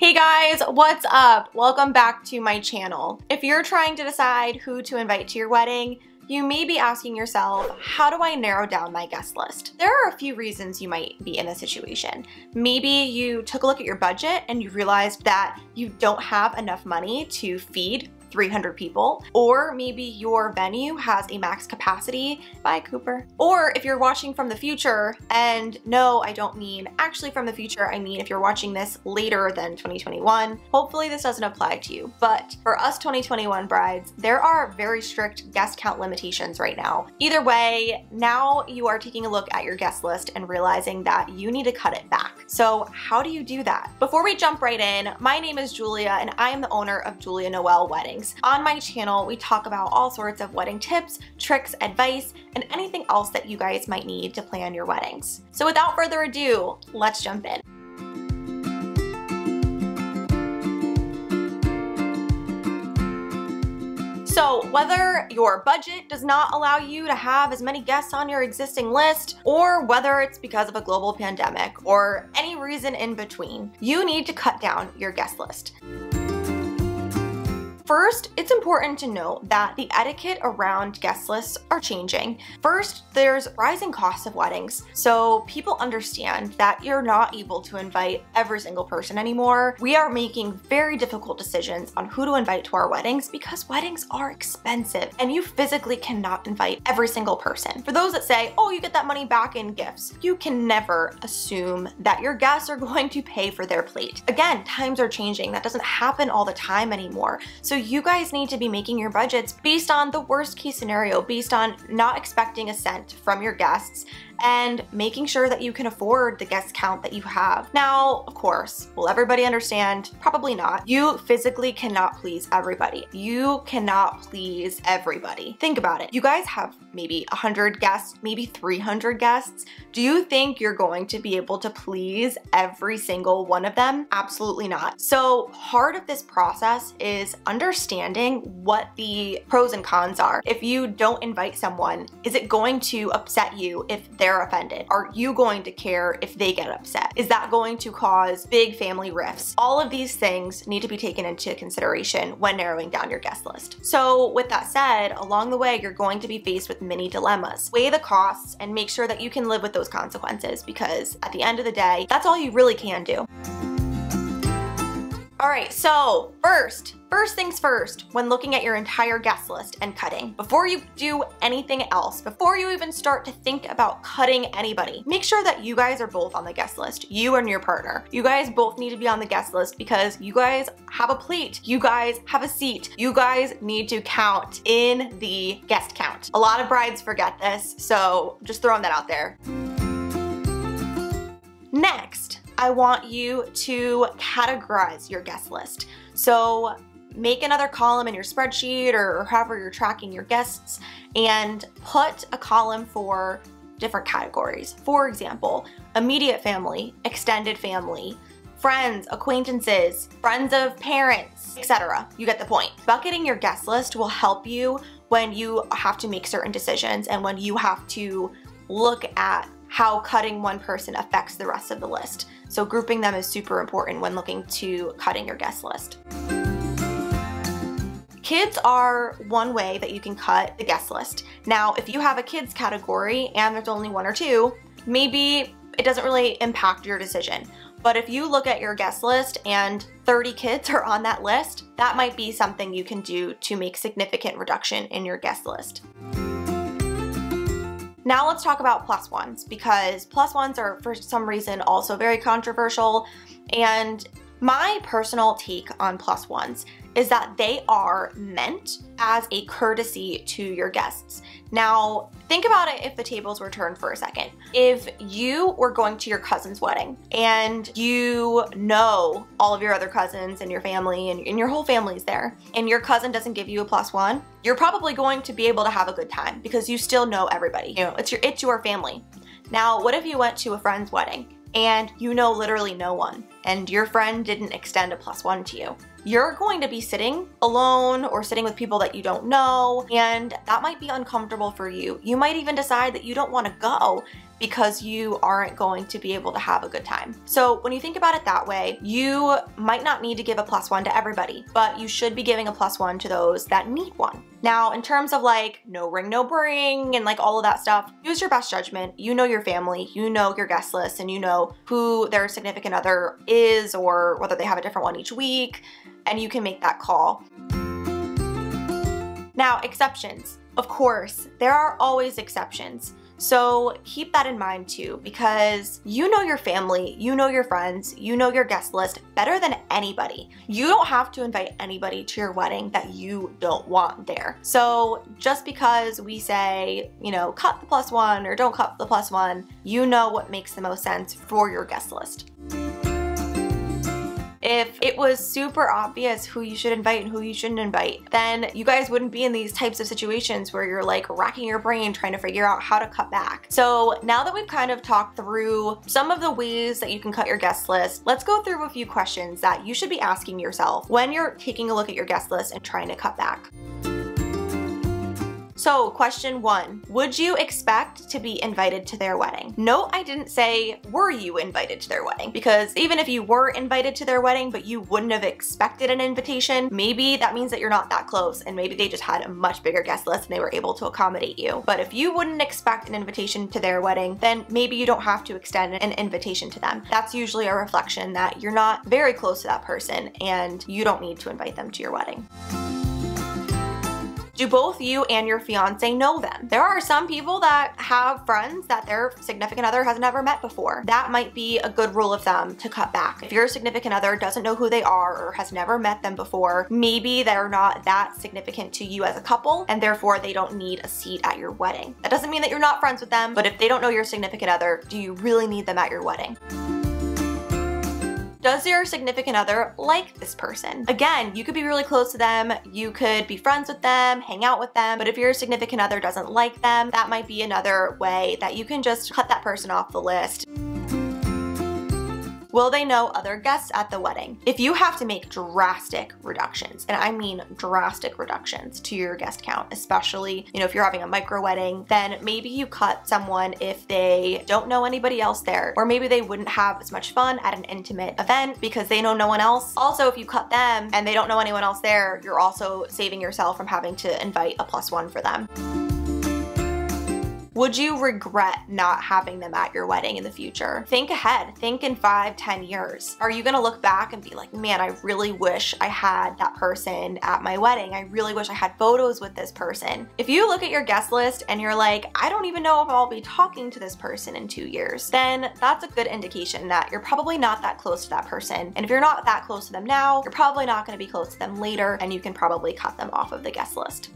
Hey guys, what's up? Welcome back to my channel. If you're trying to decide who to invite to your wedding, you may be asking yourself, how do I narrow down my guest list? There are a few reasons you might be in this situation. Maybe you took a look at your budget and you realized that you don't have enough money to feed 300 people, or maybe your venue has a max capacity. Bye, Cooper. Or if you're watching from the future, and no, I don't mean actually from the future, I mean if you're watching this later than 2021, hopefully this doesn't apply to you. But for us 2021 brides, there are very strict guest count limitations right now. Either way, now you are taking a look at your guest list and realizing that you need to cut it back. So how do you do that? Before we jump right in, my name is Julia and I am the owner of Julia Noelle Wedding weddings. On my channel, we talk about all sorts of wedding tips, tricks, advice, and anything else that you guys might need to plan your weddings. So without further ado, let's jump in. So whether your budget does not allow you to have as many guests on your existing list, or whether it's because of a global pandemic, or any reason in between, you need to cut down your guest list. First, it's important to note that the etiquette around guest lists are changing. First, there's rising costs of weddings, so people understand that you're not able to invite every single person anymore. We are making very difficult decisions on who to invite to our weddings because weddings are expensive and you physically cannot invite every single person. For those that say, oh, you get that money back in gifts, you can never assume that your guests are going to pay for their plate. Again, times are changing. That doesn't happen all the time anymore. So you guys need to be making your budgets based on the worst case scenario, based on not expecting a cent from your guests and making sure that you can afford the guest count that you have. Now, of course, will everybody understand? Probably not. You physically cannot please everybody. You cannot please everybody. Think about it. You guys have maybe 100 guests, maybe 300 guests. Do you think you're going to be able to please every single one of them? Absolutely not. So part of this process is understanding what the pros and cons are. If you don't invite someone, is it going to upset you if they're they're offended? Are you going to care if they get upset? Is that going to cause big family rifts? All of these things need to be taken into consideration when narrowing down your guest list. So with that said, along the way, you're going to be faced with many dilemmas. Weigh the costs and make sure that you can live with those consequences because at the end of the day, that's all you really can do. All right, so first, first things first, when looking at your entire guest list and cutting, before you do anything else, before you even start to think about cutting anybody, make sure that you guys are both on the guest list, you and your partner. You guys both need to be on the guest list because you guys have a plate, you guys have a seat, you guys need to count in the guest count. A lot of brides forget this, so just throwing that out there. Next, I want you to categorize your guest list. So make another column in your spreadsheet or, however you're tracking your guests and put a column for different categories. For example, immediate family, extended family, friends, acquaintances, friends of parents, etc. You get the point. Bucketing your guest list will help you when you have to make certain decisions and when you have to look at how cutting one person affects the rest of the list. So grouping them is super important when looking to cutting your guest list. Kids are one way that you can cut the guest list. Now, if you have a kids category and there's only one or two, maybe it doesn't really impact your decision. But if you look at your guest list and 30 kids are on that list, that might be something you can do to make significant reduction in your guest list. Now let's talk about plus ones because plus ones are for some reason also very controversial. And my personal take on plus ones is that they are meant as a courtesy to your guests. Now, think about it if the tables were turned for a second. If you were going to your cousin's wedding and you know all of your other cousins and your family and, and your whole family's there, and your cousin doesn't give you a plus one, you're probably going to be able to have a good time because you still know everybody. You know, it's your it's your family. Now, what if you went to a friend's wedding and you know literally no one and your friend didn't extend a plus one to you? you're going to be sitting alone or sitting with people that you don't know, and that might be uncomfortable for you. You might even decide that you don't want to go because you aren't going to be able to have a good time. So when you think about it that way, you might not need to give a plus one to everybody, but you should be giving a plus one to those that need one. Now, in terms of like no ring, no bring, and like all of that stuff, use your best judgment. You know your family, you know your guest list, and you know who their significant other is or whether they have a different one each week, and you can make that call. Now, exceptions. Of course, there are always exceptions. So keep that in mind too, because you know your family, you know your friends, you know your guest list better than anybody. You don't have to invite anybody to your wedding that you don't want there. So just because we say, you know, cut the plus one or don't cut the plus one, you know what makes the most sense for your guest list. If it was super obvious who you should invite and who you shouldn't invite, then you guys wouldn't be in these types of situations where you're like racking your brain trying to figure out how to cut back. So now that we've kind of talked through some of the ways that you can cut your guest list, let's go through a few questions that you should be asking yourself when you're taking a look at your guest list and trying to cut back. So question one, would you expect to be invited to their wedding? No, I didn't say, were you invited to their wedding? Because even if you were invited to their wedding, but you wouldn't have expected an invitation, maybe that means that you're not that close and maybe they just had a much bigger guest list and they were able to accommodate you. But if you wouldn't expect an invitation to their wedding, then maybe you don't have to extend an invitation to them. That's usually a reflection that you're not very close to that person and you don't need to invite them to your wedding. Do both you and your fiance know them? There are some people that have friends that their significant other has never met before. That might be a good rule of thumb to cut back. If your significant other doesn't know who they are or has never met them before, maybe they're not that significant to you as a couple and therefore they don't need a seat at your wedding. That doesn't mean that you're not friends with them, but if they don't know your significant other, do you really need them at your wedding? Does your significant other like this person? Again, you could be really close to them, you could be friends with them, hang out with them, but if your significant other doesn't like them, that might be another way that you can just cut that person off the list. Will they know other guests at the wedding? If you have to make drastic reductions, and I mean drastic reductions to your guest count, especially, you know, if you're having a micro wedding, then maybe you cut someone if they don't know anybody else there, or maybe they wouldn't have as much fun at an intimate event because they know no one else. Also, if you cut them and they don't know anyone else there, you're also saving yourself from having to invite a plus one for them. Would you regret not having them at your wedding in the future? Think ahead. Think in five, ten years. Are you gonna look back and be like, man, I really wish I had that person at my wedding. I really wish I had photos with this person. If you look at your guest list and you're like, I don't even know if I'll be talking to this person in two years, then that's a good indication that you're probably not that close to that person. And if you're not that close to them now, you're probably not gonna be close to them later and you can probably cut them off of the guest list.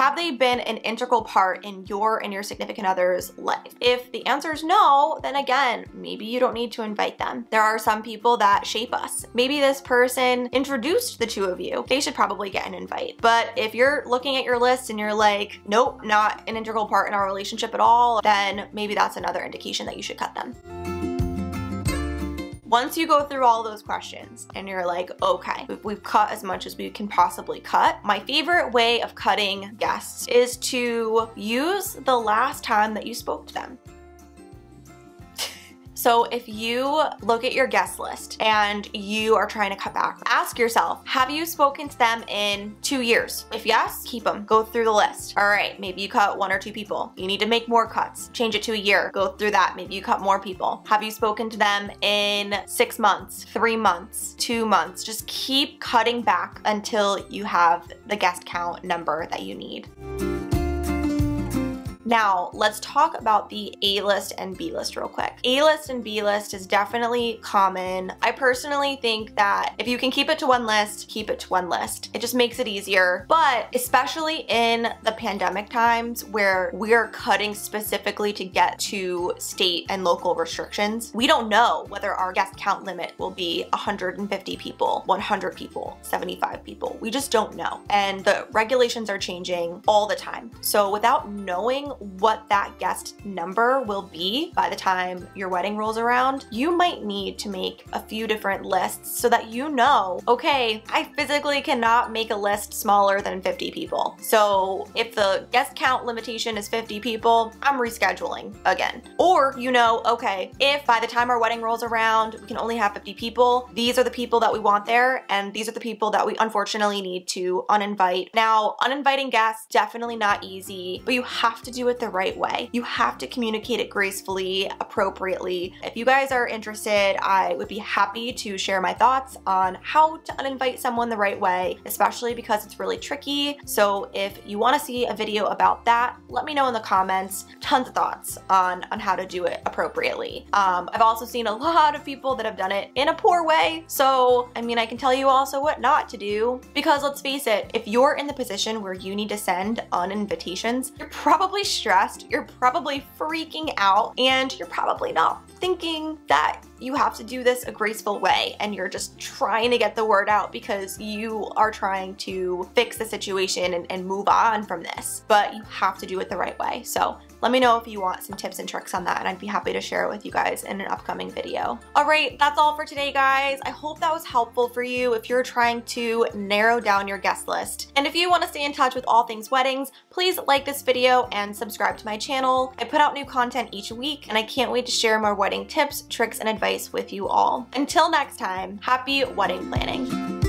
Have they been an integral part in your and your significant other's life? If the answer is no, then again, maybe you don't need to invite them. There are some people that shape us. Maybe this person introduced the two of you. They should probably get an invite. But if you're looking at your list and you're like, nope, not an integral part in our relationship at all, then maybe that's another indication that you should cut them. Once you go through all those questions and you're like, okay, we've cut as much as we can possibly cut, my favorite way of cutting guests is to use the last time that you spoke to them. So if you look at your guest list and you are trying to cut back, ask yourself, have you spoken to them in two years? If yes, keep them. Go through the list. All right, maybe you cut one or two people. You need to make more cuts. Change it to a year. Go through that. Maybe you cut more people. Have you spoken to them in six months, three months, two months? Just keep cutting back until you have the guest count number that you need. Now, let's talk about the A-list and B-list real quick. A-list and B-list is definitely common. I personally think that if you can keep it to one list, keep it to one list. It just makes it easier. But especially in the pandemic times where we're cutting specifically to get to state and local restrictions, we don't know whether our guest count limit will be 150 people, 100 people, 75 people. We just don't know. And the regulations are changing all the time. So without knowing what that guest number will be by the time your wedding rolls around, you might need to make a few different lists so that you know, okay, I physically cannot make a list smaller than 50 people. So if the guest count limitation is 50 people, I'm rescheduling again. Or you know, okay, if by the time our wedding rolls around, we can only have 50 people, these are the people that we want there, and these are the people that we unfortunately need to uninvite. Now, uninviting guests, definitely not easy, but you have to do it the right way. You have to communicate it gracefully, appropriately. If you guys are interested, I would be happy to share my thoughts on how to uninvite someone the right way, especially because it's really tricky. So if you want to see a video about that, let me know in the comments. Tons of thoughts on, on how to do it appropriately. Um, I've also seen a lot of people that have done it in a poor way. So, I mean, I can tell you also what not to do because let's face it, if you're in the position where you need to send on invitations, you're probably stressed, you're probably freaking out, and you're probably not thinking that you have to do this a graceful way and you're just trying to get the word out because you are trying to fix the situation and, and move on from this. But you have to do it the right way. So let me know if you want some tips and tricks on that and I'd be happy to share it with you guys in an upcoming video. All right, that's all for today, guys. I hope that was helpful for you if you're trying to narrow down your guest list. And if you want to stay in touch with all things weddings, please like this video and subscribe to my channel. I put out new content each week and I can't wait to share more wedding tips, tricks, and advice with you all. Until next time, happy wedding planning.